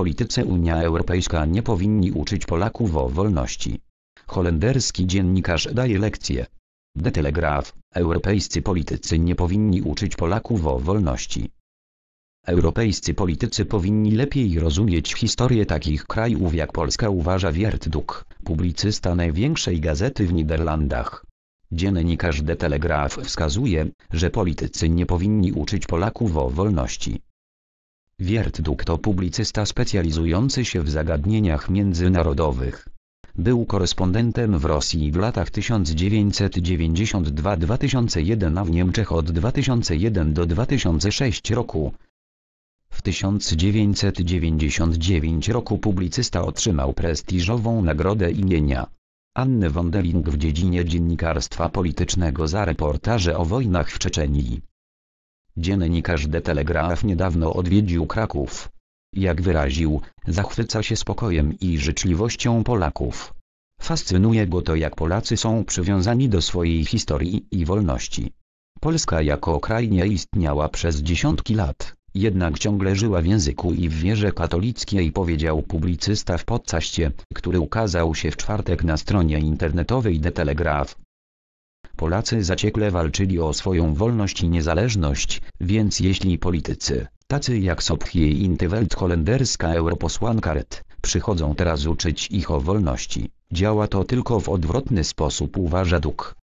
polityce Unia Europejska nie powinni uczyć Polaków o wolności. Holenderski dziennikarz daje lekcje. The Telegraph. Europejscy politycy nie powinni uczyć Polaków o wolności. Europejscy politycy powinni lepiej rozumieć historię takich krajów jak Polska uważa Wiert Duk, publicysta największej gazety w Niderlandach. Dziennikarz The Telegraph wskazuje, że politycy nie powinni uczyć Polaków o wolności. Wiert Duk to publicysta specjalizujący się w zagadnieniach międzynarodowych. Był korespondentem w Rosji w latach 1992-2001 a w Niemczech od 2001 do 2006 roku. W 1999 roku publicysta otrzymał prestiżową nagrodę imienia Anny Wondeling w dziedzinie dziennikarstwa politycznego za reportaże o wojnach w Czeczenii. Dziennikarz The Telegraph niedawno odwiedził Kraków. Jak wyraził, zachwyca się spokojem i życzliwością Polaków. Fascynuje go to jak Polacy są przywiązani do swojej historii i wolności. Polska jako kraj nie istniała przez dziesiątki lat, jednak ciągle żyła w języku i w wierze katolickiej powiedział publicysta w podcaście, który ukazał się w czwartek na stronie internetowej The Telegraph. Polacy zaciekle walczyli o swoją wolność i niezależność, więc jeśli politycy, tacy jak Sopchie Intywelt holenderska europosłanka Red, przychodzą teraz uczyć ich o wolności, działa to tylko w odwrotny sposób uważa Duk.